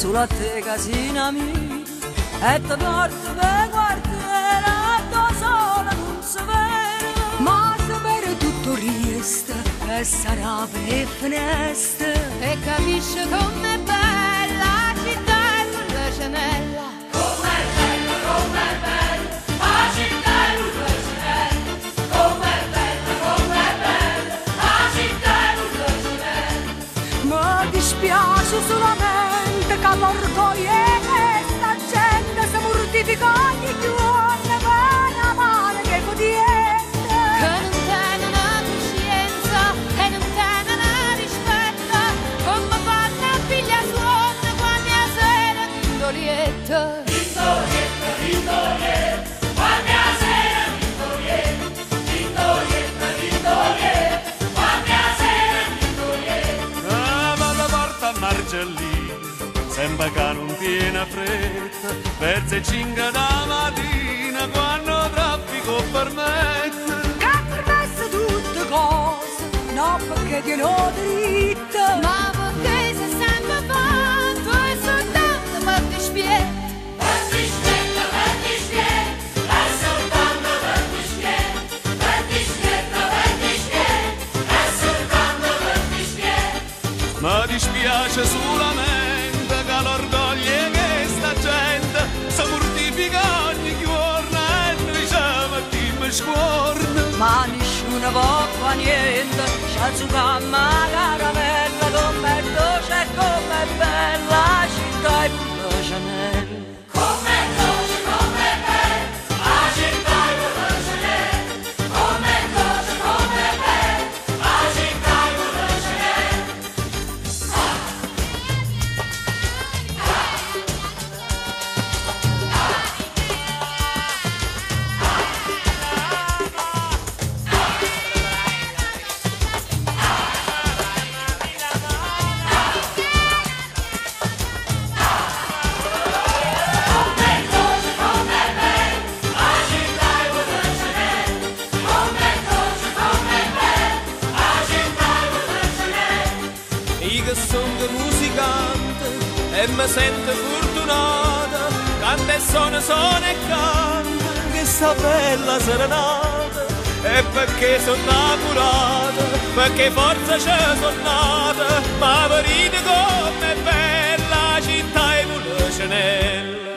sulla te casina mia e ti porto per guardare tua sola non si vede ma sapere tutto resta e sarà per finestre e capisci com'è dispiace solamente che l'orgoglio e sta gente si mortifica ogni giorno Sembra che non tiene fretta Verso le 5 da mattina Quando traffico permette che permesse tutte cose no perché tieno dritto ma perché se sempre fatto e soltanto per dispiede Verdi spietta, verdi spietta ma nessuno può niente. C'è su camma caramella com'è dolce e com'è bella la città e la cenella Com'è dolce, mi sento fortunata Canta e suona, suona e canta che sta bella serenata. E perché sono innamorata, perché forza c'è sono nata Ma venite come è bella la città e la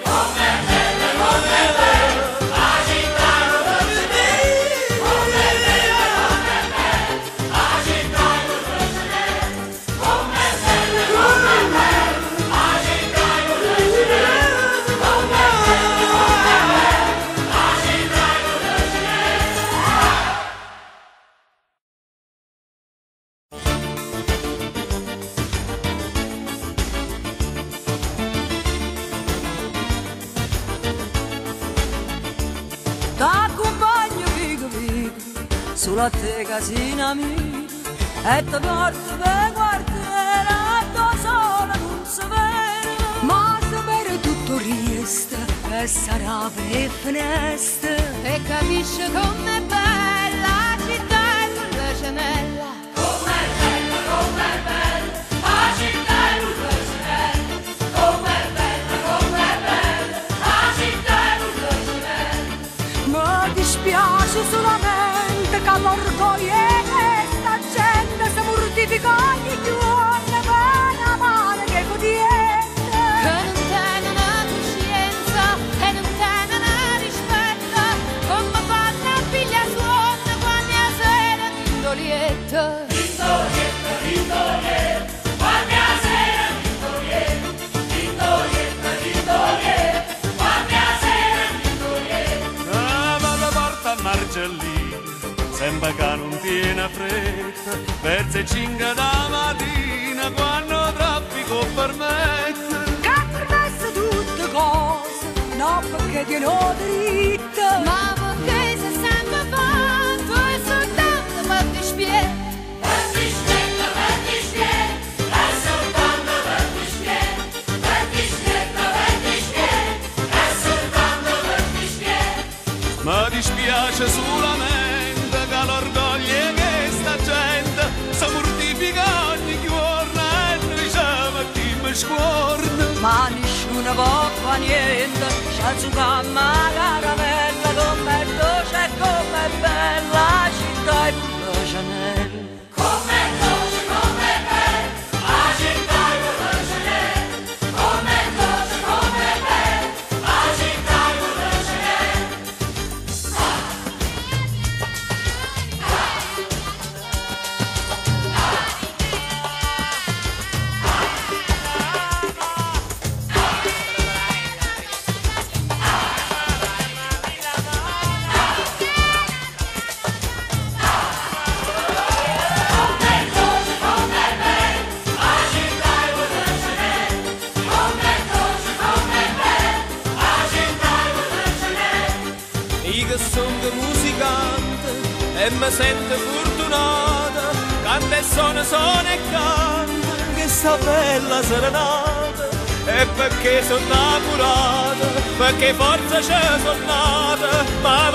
sulla te casina mia e ti porto per guardare tua sola non si vede ma sapere tutto resta e sarà per finestre e capisci com'è bella la città e la cenella Com'è bella, com'è bella la città e e mi dispiace solamente che Sembra che non tiene fretta. Verso le 5 da mattina Quando traffico permette. Che permesse tutte cose no perché tieno dritto ma nessuno può fare niente, c'è camma caramella, com'è dolce e com'è bella la città e pure. Come e mi sento fortunata, canta e suona, suona e canta, che sta bella serenata, e perché sono innamorata, perché forza c'è sono nata, ma